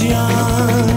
Georgia.